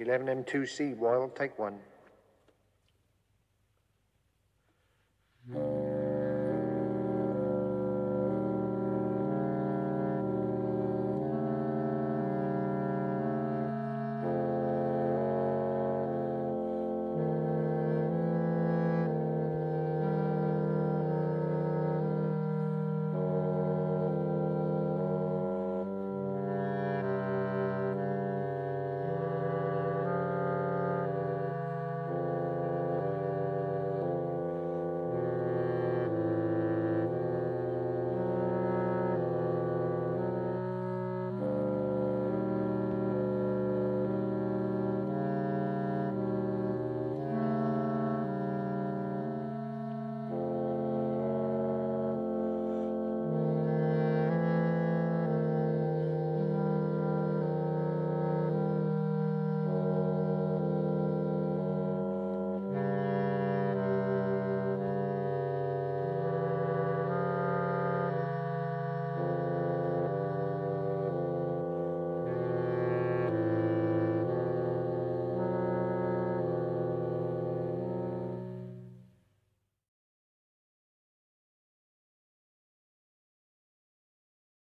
11M2C, Wild, take one.